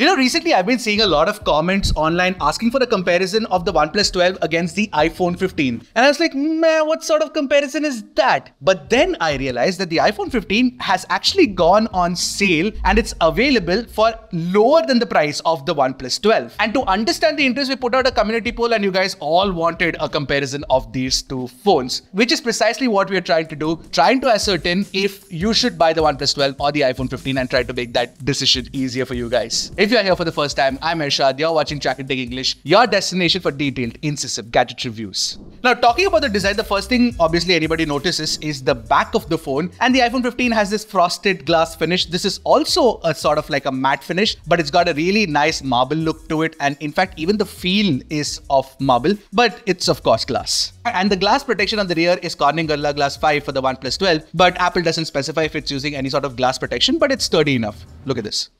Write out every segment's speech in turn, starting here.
You know, recently I've been seeing a lot of comments online asking for a comparison of the OnePlus 12 against the iPhone 15. And I was like, man, what sort of comparison is that? But then I realized that the iPhone 15 has actually gone on sale and it's available for lower than the price of the OnePlus 12. And to understand the interest, we put out a community poll and you guys all wanted a comparison of these two phones, which is precisely what we are trying to do, trying to ascertain if you should buy the OnePlus 12 or the iPhone 15 and try to make that decision easier for you guys. If if you are here for the first time, I'm Irshad. You're watching Trakin Tech English, your destination for detailed, incisive gadget reviews. Now, talking about the design, the first thing obviously anybody notices is the back of the phone. And the iPhone 15 has this frosted glass finish. This is also a sort of like a matte finish, but it's got a really nice marble look to it. And in fact, even the feel is of marble, but it's of course glass. And the glass protection on the rear is Corning Gorilla Glass 5 for the OnePlus 12, but Apple doesn't specify if it's using any sort of glass protection, but it's sturdy enough. Look at this.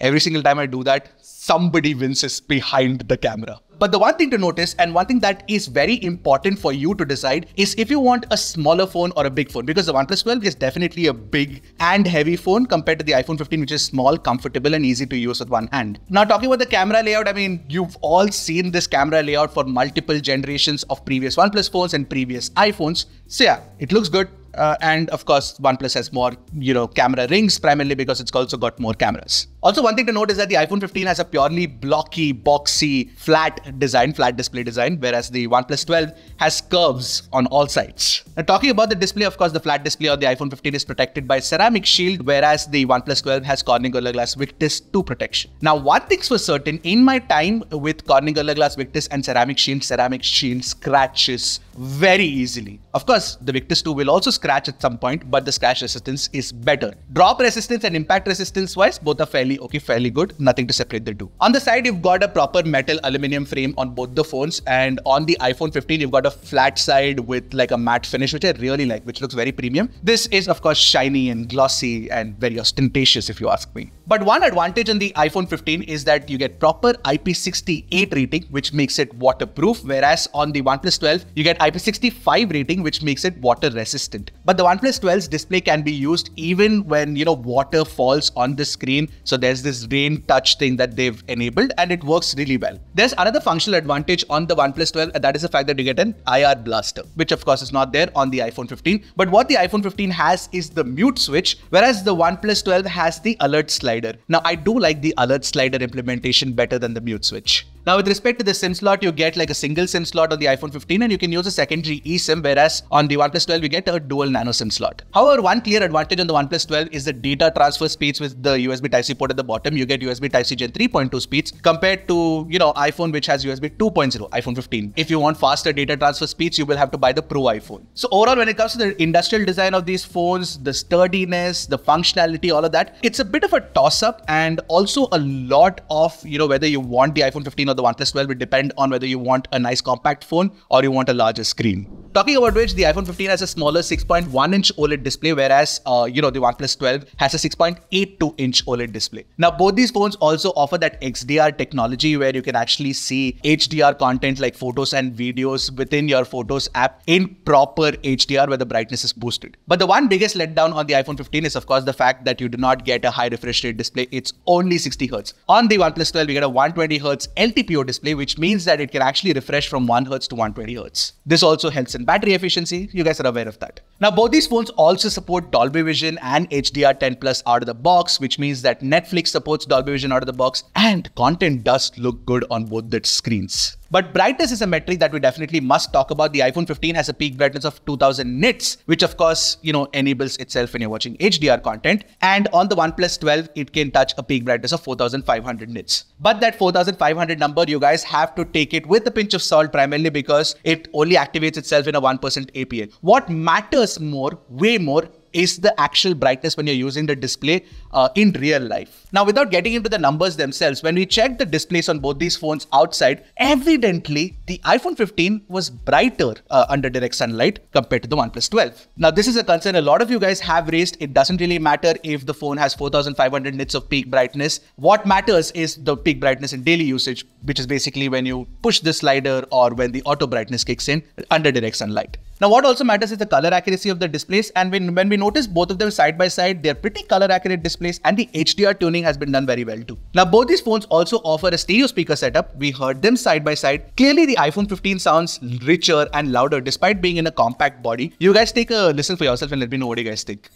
Every single time I do that, somebody winces behind the camera. But the one thing to notice and one thing that is very important for you to decide is if you want a smaller phone or a big phone because the OnePlus 12 is definitely a big and heavy phone compared to the iPhone 15 which is small, comfortable and easy to use with one hand. Now talking about the camera layout, I mean you've all seen this camera layout for multiple generations of previous OnePlus phones and previous iPhones. So yeah, it looks good. Uh, and of course, OnePlus has more, you know, camera rings primarily because it's also got more cameras. Also, one thing to note is that the iPhone 15 has a purely blocky, boxy, flat design, flat display design, whereas the OnePlus 12 has curves on all sides. Now, talking about the display, of course, the flat display on the iPhone 15 is protected by ceramic shield, whereas the OnePlus 12 has Corning Gorilla Glass Victus 2 protection. Now, one thing's for certain, in my time with Corning Gorilla Glass Victus and ceramic shield, ceramic shield scratches very easily. Of course, the Victus 2 will also scratch at some point, but the scratch resistance is better. Drop resistance and impact resistance wise, both are fairly okay, fairly good. Nothing to separate the two. On the side, you've got a proper metal aluminum frame on both the phones, and on the iPhone 15, you've got a flat side with like a matte finish, which I really like, which looks very premium. This is of course shiny and glossy and very ostentatious, if you ask me. But one advantage on the iPhone 15 is that you get proper IP68 rating, which makes it waterproof, whereas on the OnePlus 12, you get IP65 rating, which makes it water resistant. But the OnePlus 12's display can be used even when you know water falls on the screen. So there's this rain touch thing that they've enabled and it works really well. There's another functional advantage on the OnePlus 12 and that is the fact that you get an IR blaster, which of course is not there on the iPhone 15. But what the iPhone 15 has is the mute switch, whereas the OnePlus 12 has the alert slider. Now I do like the alert slider implementation better than the mute switch. Now, with respect to the SIM slot, you get like a single SIM slot on the iPhone 15 and you can use a secondary eSIM, whereas on the OnePlus 12, you get a dual nano SIM slot. However, one clear advantage on the OnePlus 12 is the data transfer speeds with the USB Type-C port at the bottom. You get USB Type-C Gen 3.2 speeds compared to, you know, iPhone which has USB 2.0, iPhone 15. If you want faster data transfer speeds, you will have to buy the Pro iPhone. So overall, when it comes to the industrial design of these phones, the sturdiness, the functionality, all of that, it's a bit of a toss-up and also a lot of, you know, whether you want the iPhone 15 or the OnePlus 12 will depend on whether you want a nice compact phone or you want a larger screen. Talking about which, the iPhone 15 has a smaller 6.1 inch OLED display, whereas uh, you know the OnePlus 12 has a 6.82 inch OLED display. Now both these phones also offer that XDR technology where you can actually see HDR content like photos and videos within your Photos app in proper HDR where the brightness is boosted. But the one biggest letdown on the iPhone 15 is of course the fact that you do not get a high refresh rate display. It's only 60 Hz. On the OnePlus 12, we get a 120 Hz LTPO display, which means that it can actually refresh from 1 Hz to 120 Hz. This also helps in battery efficiency. You guys are aware of that. Now, both these phones also support Dolby Vision and HDR10 Plus out of the box, which means that Netflix supports Dolby Vision out of the box and content does look good on both the screens. But brightness is a metric that we definitely must talk about. The iPhone 15 has a peak brightness of 2000 nits, which of course, you know, enables itself when you're watching HDR content. And on the OnePlus 12, it can touch a peak brightness of 4500 nits. But that 4500 number, you guys have to take it with a pinch of salt primarily because it only activates itself in a 1% APA. What matters more, way more, is the actual brightness when you're using the display uh, in real life. Now, without getting into the numbers themselves, when we checked the displays on both these phones outside, evidently the iPhone 15 was brighter uh, under direct sunlight compared to the OnePlus 12. Now, this is a concern a lot of you guys have raised. It doesn't really matter if the phone has 4500 nits of peak brightness. What matters is the peak brightness in daily usage, which is basically when you push the slider or when the auto brightness kicks in under direct sunlight. Now, what also matters is the color accuracy of the displays. And when, when we notice both of them side by side, they're pretty color accurate displays and the HDR tuning has been done very well too. Now, both these phones also offer a stereo speaker setup. We heard them side by side. Clearly, the iPhone 15 sounds richer and louder despite being in a compact body. You guys take a listen for yourself and let me know what you guys think.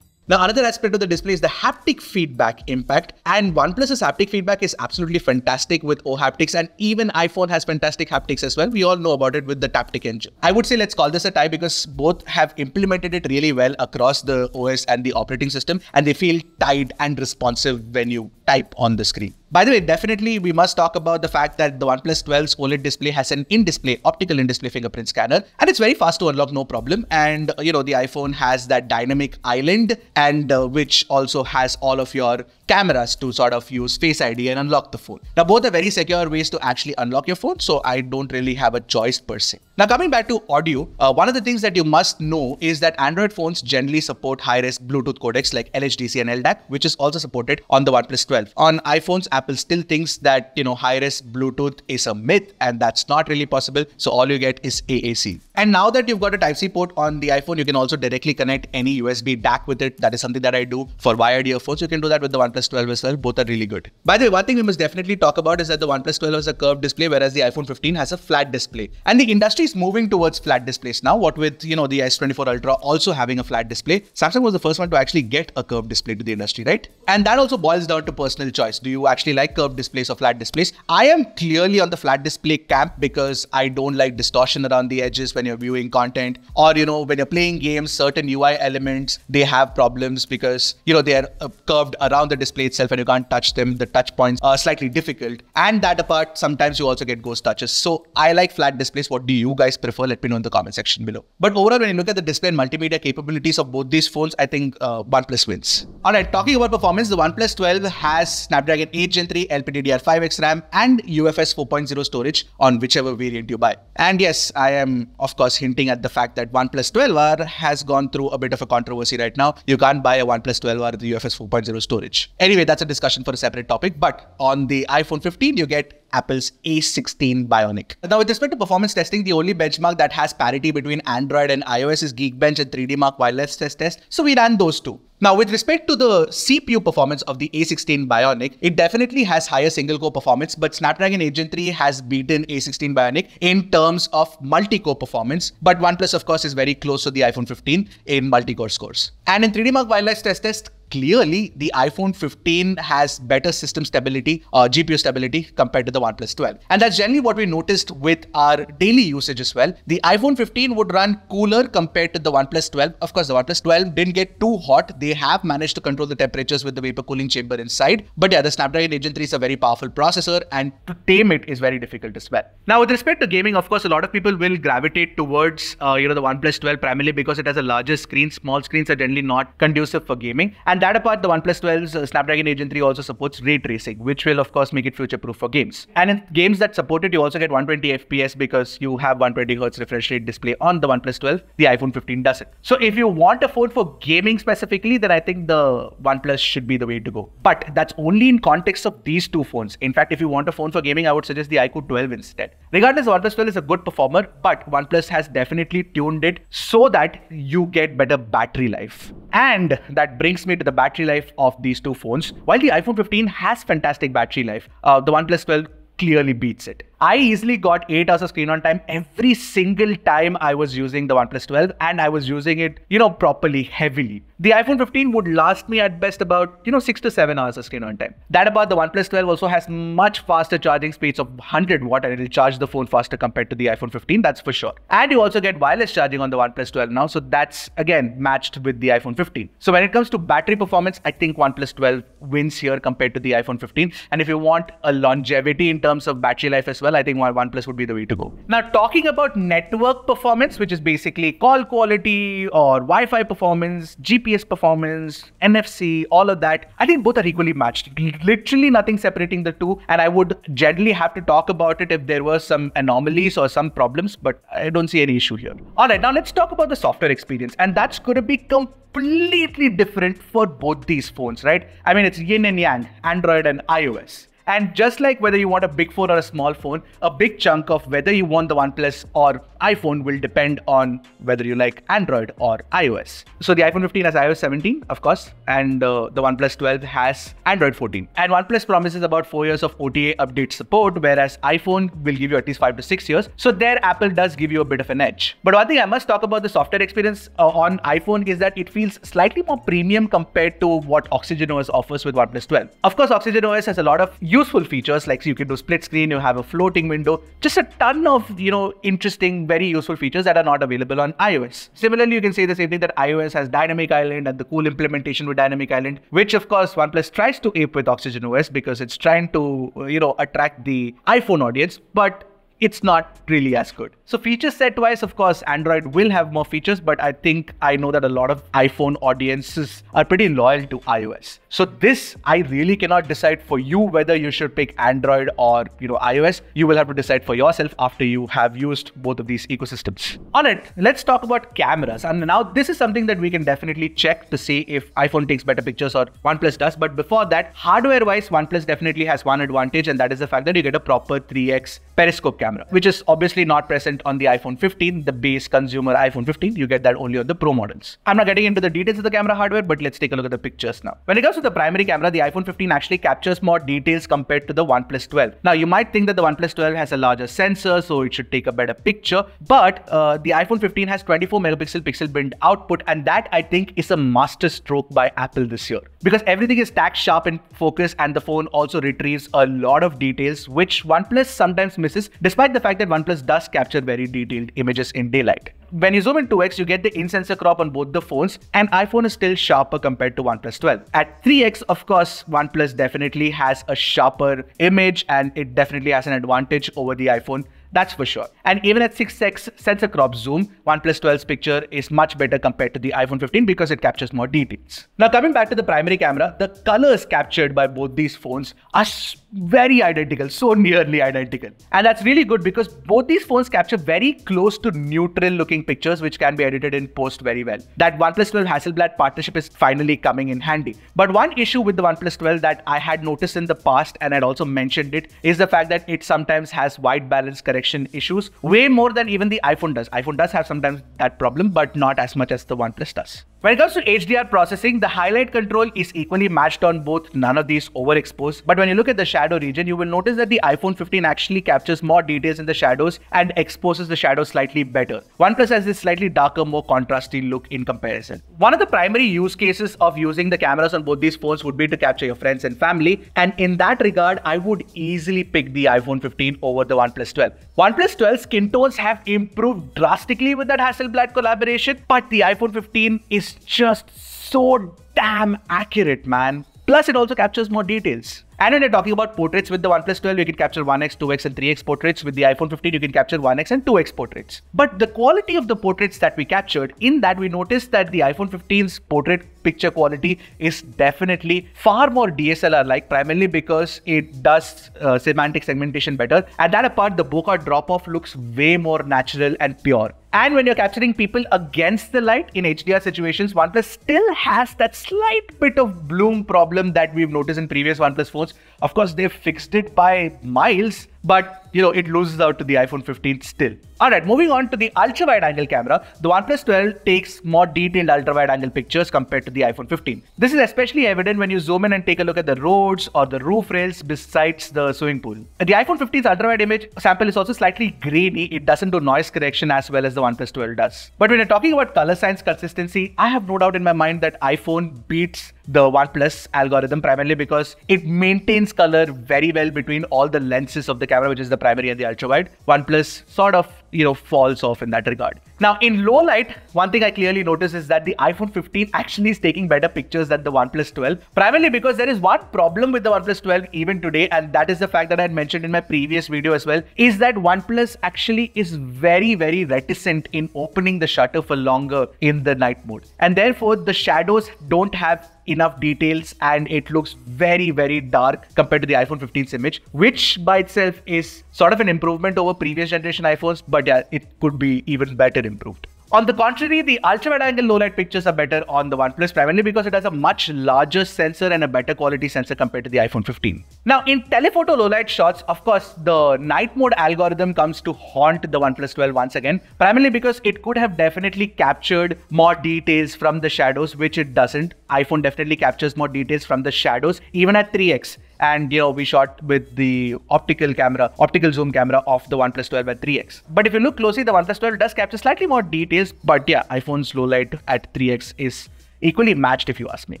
Now, another aspect of the display is the haptic feedback impact. And OnePlus's haptic feedback is absolutely fantastic with O-Haptics and even iPhone has fantastic haptics as well. We all know about it with the Taptic engine. I would say let's call this a tie because both have implemented it really well across the OS and the operating system, and they feel tight and responsive when you type on the screen. By the way, definitely we must talk about the fact that the OnePlus 12's OLED display has an in-display, optical in-display fingerprint scanner, and it's very fast to unlock, no problem. And you know, the iPhone has that dynamic island, and uh, which also has all of your cameras to sort of use Face ID and unlock the phone. Now, both are very secure ways to actually unlock your phone, so I don't really have a choice per se. Now, coming back to audio, uh, one of the things that you must know is that Android phones generally support high-res Bluetooth codecs like LHDC and LDAC, which is also supported on the OnePlus 12. On iPhones, Apple still thinks that you know high-res Bluetooth is a myth, and that's not really possible. So all you get is AAC. And now that you've got a Type-C port on the iPhone, you can also directly connect any USB DAC with it. That is something that I do for wired earphones. You can do that with the OnePlus 12 as well. Both are really good. By the way, one thing we must definitely talk about is that the OnePlus 12 has a curved display, whereas the iPhone 15 has a flat display. And the industry moving towards flat displays now. What with you know the S24 Ultra also having a flat display, Samsung was the first one to actually get a curved display to the industry, right? And that also boils down to personal choice. Do you actually like curved displays or flat displays? I am clearly on the flat display camp because I don't like distortion around the edges when you're viewing content, or you know when you're playing games, certain UI elements they have problems because you know they are uh, curved around the display itself and you can't touch them. The touch points are slightly difficult, and that apart, sometimes you also get ghost touches. So I like flat displays. What do you guys prefer? Let me know in the comment section below. But overall, when you look at the display and multimedia capabilities of both these phones, I think uh, OnePlus wins. Alright, talking about performance, the OnePlus 12 has Snapdragon 8 Gen 3, LPDDR5X RAM, and UFS 4.0 storage on whichever variant you buy. And yes, I am of course hinting at the fact that OnePlus 12R has gone through a bit of a controversy right now. You can't buy a OnePlus 12R with the UFS 4.0 storage. Anyway, that's a discussion for a separate topic. But on the iPhone 15, you get Apple's A16 Bionic. Now, with respect to performance testing, the only benchmark that has parity between Android and iOS is Geekbench and 3D Mark Wild Life Stress Test. So we ran those two. Now, with respect to the CPU performance of the A16 Bionic, it definitely has higher single core performance, but Snapdragon 8 Gen 3 has beaten A16 Bionic in terms of multi-core performance. But OnePlus, of course, is very close to the iPhone 15 in multi-core scores. And in 3D Mark Wild Life Stress Test, clearly the iPhone 15 has better system stability, uh, GPU stability compared to the OnePlus 12. And that's generally what we noticed with our daily usage as well. The iPhone 15 would run cooler compared to the OnePlus 12. Of course, the OnePlus 12 didn't get too hot. They have managed to control the temperatures with the vapor cooling chamber inside. But yeah, the Snapdragon 8 Gen 3 is a very powerful processor and to tame it is very difficult as well. Now, with respect to gaming, of course, a lot of people will gravitate towards, uh, you know, the OnePlus 12 primarily because it has a larger screen. Small screens are generally not conducive for gaming. And that apart, the OnePlus 12's uh, Snapdragon 8 Gen 3 also supports ray tracing, which will of course make it future-proof for games. And in games that support it, you also get 120 FPS because you have 120 Hz refresh rate display on the OnePlus 12. The iPhone 15 doesn't. So if you want a phone for gaming specifically, then I think the OnePlus should be the way to go. But that's only in context of these two phones. In fact, if you want a phone for gaming, I would suggest the iQOO 12 instead. Regardless, OnePlus 12 is a good performer, but OnePlus has definitely tuned it so that you get better battery life. And that brings me to the battery life of these two phones. While the iPhone 15 has fantastic battery life, uh, the OnePlus 12 clearly beats it. I easily got 8 hours of screen on time every single time I was using the OnePlus 12 and I was using it, you know, properly, heavily. The iPhone 15 would last me at best about, you know, 6 to 7 hours of screen on time. That about the OnePlus 12 also has much faster charging speeds of 100 watt and it'll charge the phone faster compared to the iPhone 15, that's for sure. And you also get wireless charging on the OnePlus 12 now, so that's again matched with the iPhone 15. So when it comes to battery performance, I think OnePlus 12 wins here compared to the iPhone 15. And if you want a longevity in terms terms of battery life as well, I think one OnePlus would be the way to go. Now, talking about network performance, which is basically call quality or Wi-Fi performance, GPS performance, NFC, all of that, I think both are equally matched. Literally nothing separating the two, and I would generally have to talk about it if there were some anomalies or some problems, but I don't see any issue here. All right, now let's talk about the software experience, and that's going to be completely different for both these phones, right? I mean, it's yin and yang, Android and iOS. And just like whether you want a big phone or a small phone, a big chunk of whether you want the OnePlus or iPhone will depend on whether you like Android or iOS. So the iPhone 15 has iOS 17, of course, and uh, the OnePlus 12 has Android 14. And OnePlus promises about four years of OTA update support, whereas iPhone will give you at least five to six years. So there, Apple does give you a bit of an edge. But one thing I must talk about the software experience uh, on iPhone is that it feels slightly more premium compared to what Oxygen OS offers with OnePlus 12. Of course, Oxygen OS has a lot of useful features like you can do split screen, you have a floating window, just a ton of you know interesting, very useful features that are not available on iOS. Similarly, you can say the same thing that iOS has Dynamic Island and the cool implementation with Dynamic Island, which of course OnePlus tries to ape with Oxygen OS because it's trying to you know attract the iPhone audience, but it's not really as good. So feature set wise, of course, Android will have more features, but I think I know that a lot of iPhone audiences are pretty loyal to iOS. So this, I really cannot decide for you whether you should pick Android or you know iOS. You will have to decide for yourself after you have used both of these ecosystems. All right, let's talk about cameras. And now this is something that we can definitely check to see if iPhone takes better pictures or OnePlus does. But before that, hardware-wise, OnePlus definitely has one advantage, and that is the fact that you get a proper 3x periscope camera, which is obviously not present on the iPhone 15, the base consumer iPhone 15. You get that only on the Pro models. I'm not getting into the details of the camera hardware, but let's take a look at the pictures now. When it comes to the primary camera, the iPhone 15 actually captures more details compared to the OnePlus 12. Now, you might think that the OnePlus 12 has a larger sensor, so it should take a better picture, but uh, the iPhone 15 has 24 megapixel pixel binned output, and that I think is a master stroke by Apple this year because everything is stacked sharp in focus, and the phone also retrieves a lot of details, which OnePlus sometimes misses, despite the fact that OnePlus does capture very detailed images in daylight. When you zoom in 2x, you get the in-sensor crop on both the phones, and iPhone is still sharper compared to OnePlus 12. At 3x, of course, OnePlus definitely has a sharper image, and it definitely has an advantage over the iPhone that's for sure. And even at 6x sensor crop zoom, OnePlus 12's picture is much better compared to the iPhone 15 because it captures more details. Now coming back to the primary camera, the colors captured by both these phones are very identical, so nearly identical. And that's really good because both these phones capture very close to neutral looking pictures which can be edited in post very well. That OnePlus 12 Hasselblad partnership is finally coming in handy. But one issue with the OnePlus 12 that I had noticed in the past and I'd also mentioned it is the fact that it sometimes has white balance correction correction issues way more than even the iPhone does. iPhone does have sometimes that problem, but not as much as the OnePlus does. When it comes to HDR processing, the highlight control is equally matched on both, none of these overexposed. But when you look at the shadow region, you will notice that the iPhone 15 actually captures more details in the shadows and exposes the shadows slightly better. OnePlus has this slightly darker, more contrasty look in comparison. One of the primary use cases of using the cameras on both these phones would be to capture your friends and family. And in that regard, I would easily pick the iPhone 15 over the OnePlus 12. OnePlus 12 skin tones have improved drastically with that Hasselblad collaboration, but the iPhone 15 is just so damn accurate, man. Plus, it also captures more details. And when you're talking about portraits with the OnePlus 12, you can capture 1x, 2x, and 3x portraits. With the iPhone 15, you can capture 1x and 2x portraits. But the quality of the portraits that we captured, in that we noticed that the iPhone 15's portrait picture quality is definitely far more DSLR like, primarily because it does uh, semantic segmentation better. And that apart, the bokeh drop off looks way more natural and pure. And when you're capturing people against the light in HDR situations, OnePlus still has that slight bit of bloom problem that we've noticed in previous OnePlus phones. Of course, they've fixed it by miles, but you know, it loses out to the iPhone 15 still. Alright, moving on to the ultra wide angle camera, the OnePlus 12 takes more detailed ultra wide angle pictures compared to the iPhone 15. This is especially evident when you zoom in and take a look at the roads or the roof rails besides the swimming pool. The iPhone 15's ultra wide image sample is also slightly grainy, it doesn't do noise correction as well as the OnePlus 12 does. But when you're talking about color science consistency, I have no doubt in my mind that iPhone beats the OnePlus algorithm primarily because it maintains color very well between all the lenses of the camera, which is the primary and the ultra wide. OnePlus sort of you know, falls off in that regard. Now, in low light, one thing I clearly notice is that the iPhone 15 actually is taking better pictures than the OnePlus 12, primarily because there is one problem with the OnePlus 12 even today, and that is the fact that I had mentioned in my previous video as well, is that OnePlus actually is very, very reticent in opening the shutter for longer in the night mode. And therefore, the shadows don't have enough details and it looks very, very dark compared to the iPhone 15's image, which by itself is sort of an improvement over previous generation iPhones, but yeah, it could be even better improved. On the contrary, the ultra wide angle low light pictures are better on the OnePlus primarily because it has a much larger sensor and a better quality sensor compared to the iPhone 15. Now, in telephoto low light shots, of course, the night mode algorithm comes to haunt the OnePlus 12 once again, primarily because it could have definitely captured more details from the shadows, which it doesn't. iPhone definitely captures more details from the shadows, even at 3x and you know we shot with the optical camera optical zoom camera of the OnePlus 12 at 3x but if you look closely the OnePlus 12 does capture slightly more details but yeah iPhone's low light at 3x is equally matched if you ask me.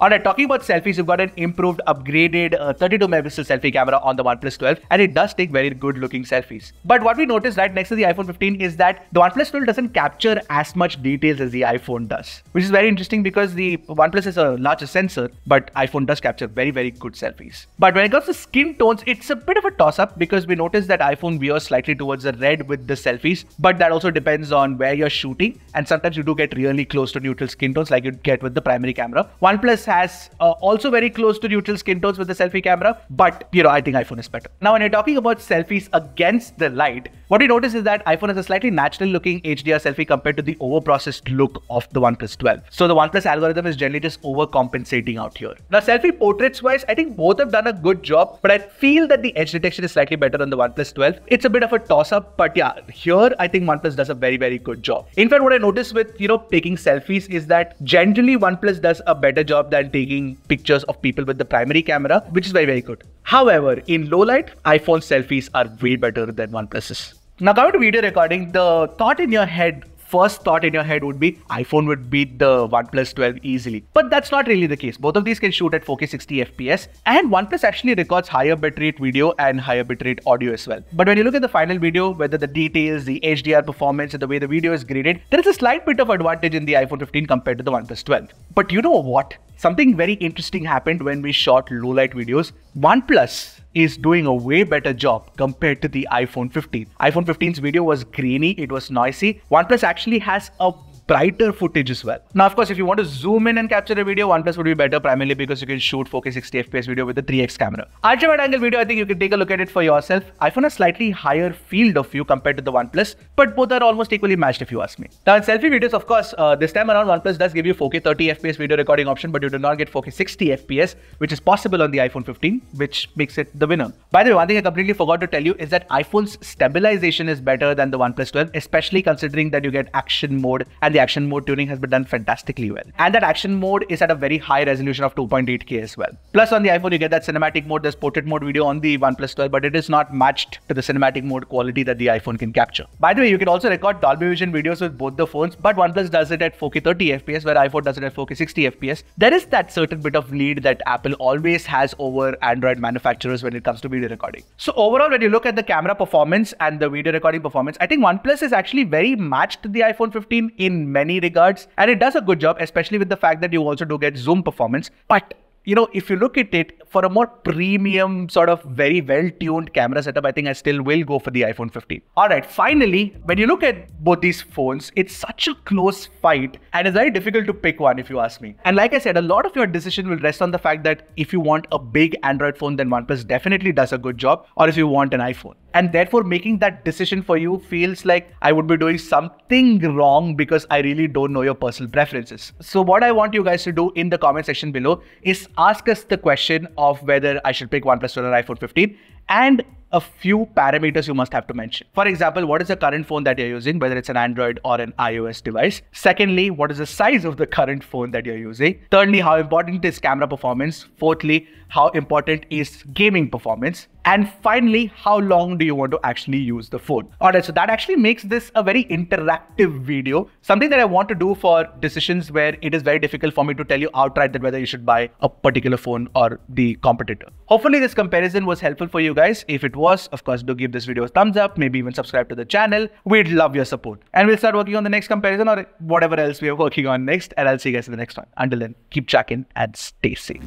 Alright, talking about selfies, you've got an improved, upgraded uh, 32 megapixel selfie camera on the OnePlus 12 and it does take very good looking selfies. But what we noticed right next to the iPhone 15 is that the OnePlus 12 doesn't capture as much details as the iPhone does, which is very interesting because the OnePlus is a larger sensor, but iPhone does capture very, very good selfies. But when it comes to skin tones, it's a bit of a toss up because we noticed that iPhone veers slightly towards the red with the selfies, but that also depends on where you're shooting and sometimes you do get really close to neutral skin tones like you get with with the primary camera. OnePlus has uh, also very close to neutral skin tones with the selfie camera, but you know, I think iPhone is better. Now, when you're talking about selfies against the light, what we notice is that iPhone has a slightly natural looking HDR selfie compared to the overprocessed look of the OnePlus 12. So the OnePlus algorithm is generally just overcompensating out here. Now, selfie portraits wise, I think both have done a good job, but I feel that the edge detection is slightly better on the OnePlus 12. It's a bit of a toss up, but yeah, here I think OnePlus does a very, very good job. In fact, what I noticed with, you know, taking selfies is that generally OnePlus does a better job than taking pictures of people with the primary camera, which is very, very good. However, in low light, iPhone selfies are way better than OnePlus's. Now, coming to video recording, the thought in your head first thought in your head would be iPhone would beat the OnePlus 12 easily. But that's not really the case. Both of these can shoot at 4K 60 FPS and OnePlus actually records higher bitrate video and higher bitrate audio as well. But when you look at the final video, whether the details, the HDR performance and the way the video is graded, there is a slight bit of advantage in the iPhone 15 compared to the OnePlus 12. But you know what? Something very interesting happened when we shot low light videos. OnePlus is doing a way better job compared to the iPhone 15. iPhone 15's video was grainy, it was noisy. OnePlus actually has a brighter footage as well. Now, of course, if you want to zoom in and capture a video, OnePlus would be better primarily because you can shoot 4K 60 FPS video with the 3x camera. Ultra wide angle video, I think you can take a look at it for yourself. iPhone has slightly higher field of view compared to the OnePlus, but both are almost equally matched if you ask me. Now, in selfie videos, of course, uh, this time around OnePlus does give you 4K 30 FPS video recording option, but you do not get 4K 60 FPS, which is possible on the iPhone 15, which makes it the winner. By the way, one thing I completely forgot to tell you is that iPhone's stabilization is better than the OnePlus 12, especially considering that you get action mode and the action mode tuning has been done fantastically well. And that action mode is at a very high resolution of 2.8K as well. Plus on the iPhone, you get that cinematic mode, there's portrait mode video on the OnePlus 12, but it is not matched to the cinematic mode quality that the iPhone can capture. By the way, you can also record Dolby Vision videos with both the phones, but OnePlus does it at 4K 30 FPS, where iPhone does it at 4K 60 FPS. There is that certain bit of lead that Apple always has over Android manufacturers when it comes to video recording. So overall, when you look at the camera performance and the video recording performance, I think OnePlus is actually very matched to the iPhone 15 in many regards. And it does a good job, especially with the fact that you also do get zoom performance. But you know, if you look at it for a more premium, sort of very well tuned camera setup, I think I still will go for the iPhone 15. All right, finally, when you look at both these phones, it's such a close fight and it's very difficult to pick one if you ask me. And like I said, a lot of your decision will rest on the fact that if you want a big Android phone, then OnePlus definitely does a good job, or if you want an iPhone. And therefore, making that decision for you feels like I would be doing something wrong because I really don't know your personal preferences. So, what I want you guys to do in the comment section below is ask us the question of whether I should pick OnePlus 12 or iPhone 15 and a few parameters you must have to mention. For example, what is the current phone that you're using, whether it's an Android or an iOS device? Secondly, what is the size of the current phone that you're using? Thirdly, how important is camera performance? Fourthly, how important is gaming performance? And finally, how long do you want to actually use the phone? Alright, so that actually makes this a very interactive video. Something that I want to do for decisions where it is very difficult for me to tell you outright that whether you should buy a particular phone or the competitor. Hopefully this comparison was helpful for you guys. If it us. Of course, do give this video a thumbs up, maybe even subscribe to the channel. We'd love your support. And we'll start working on the next comparison or whatever else we are working on next. And I'll see you guys in the next one. Until then, keep checking and stay safe.